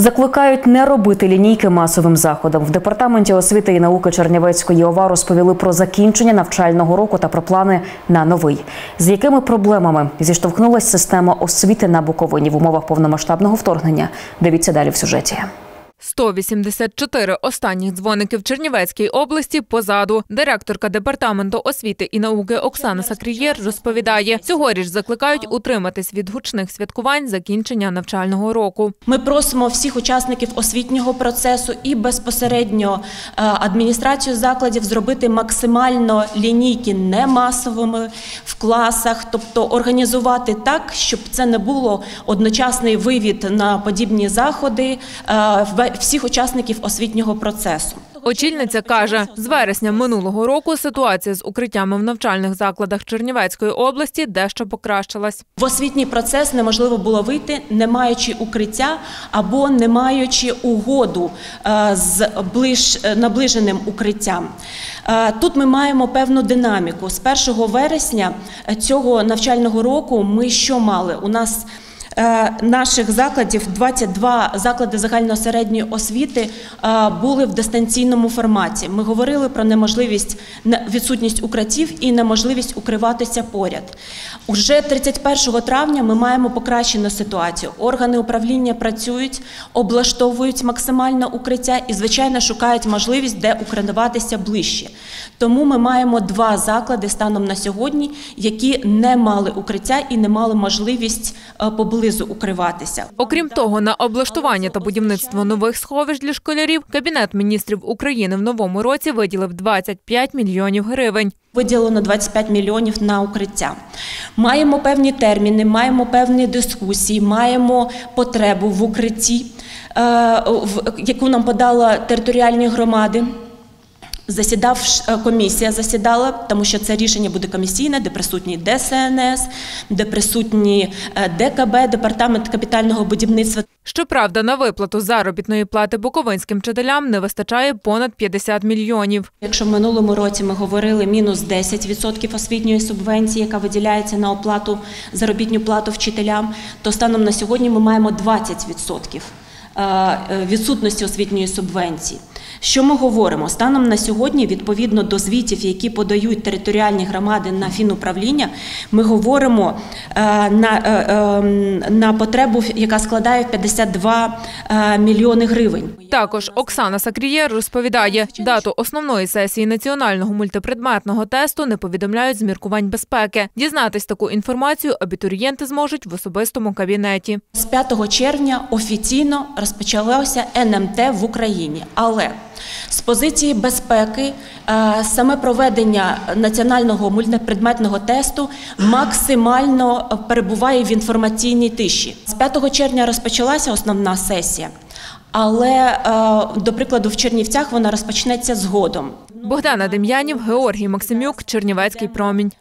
Закликають не робити лінійки масовим заходом. В департаменті освіти і науки Чернівецької ОВА розповіли про закінчення навчального року та про плани на новий. З якими проблемами зіштовхнулася система освіти на Буковині в умовах повномасштабного вторгнення? Дивіться далі в сюжеті. 184 останніх дзвоники в Чернівецькій області позаду. Директорка департаменту освіти і науки Оксана Сакрієр розповідає, цьогоріч закликають утриматись від гучних святкувань закінчення навчального року. Ми просимо всіх учасників освітнього процесу і безпосередньо е, адміністрацію закладів зробити максимально лінійки не масовими в класах, тобто організувати так, щоб це не було одночасний вивід на подібні заходи е, всіх учасників освітнього процесу. Очільниця каже, з вересня минулого року ситуація з укриттями в навчальних закладах Чернівецької області дещо покращилась. В освітній процес неможливо було вийти, не маючи укриття або не маючи угоду е, з ближ, е, наближеним укриттям. Е, Тут ми маємо певну динаміку. З 1 вересня цього навчального року ми що мали? У нас Наших закладів 22 заклади загальносередньої освіти е, були в дистанційному форматі. Ми говорили про неможливість відсутність укриттів і неможливість укриватися поряд. Уже 31 травня ми маємо покращену ситуацію. Органи управління працюють, облаштовують максимально укриття і, звичайно, шукають можливість, де укриватися ближче. Тому ми маємо два заклади станом на сьогодні, які не мали укриття і не мали можливість е, поблизу укриватися. Окрім того, на облаштування та будівництво нових сховищ для школярів Кабінет міністрів України в новому році виділив 25 мільйонів гривень. Виділено 25 мільйонів на укриття. Маємо певні терміни, маємо певні дискусії, маємо потребу в укритті, е, яку нам подала територіальні громади. Засідав е, комісія, засідала, тому що це рішення буде комісійне, де присутні ДСНС, де присутні е, ДКБ, департамент капітального будівництва. Щоправда, на виплату заробітної плати буковинським вчителям не вистачає понад 50 мільйонів. Якщо в минулому році ми говорили мінус 10% освітньої субвенції, яка виділяється на оплату заробітну плату вчителям, то станом на сьогодні ми маємо 20% е, відсутності освітньої субвенції. Що ми говоримо? Станом на сьогодні, відповідно до звітів, які подають територіальні громади на фінуправління, ми говоримо е, на, е, е, на потребу, яка складає 52 е, мільйони гривень. Також Оксана Сакрієр розповідає, дату основної сесії національного мультипредметного тесту не повідомляють з міркувань безпеки. Дізнатись таку інформацію абітурієнти зможуть в особистому кабінеті. З 5 червня офіційно розпочалося НМТ в Україні, але з позиції безпеки е, саме проведення національного мультипредметного тесту максимально перебуває в інформаційній тиші. З 5 червня розпочалася основна сесія, але, е, до прикладу, в Чернівцях вона розпочнеться згодом. Богдана Дем'янів, Георгій Максимюк, Чернівецький промінь.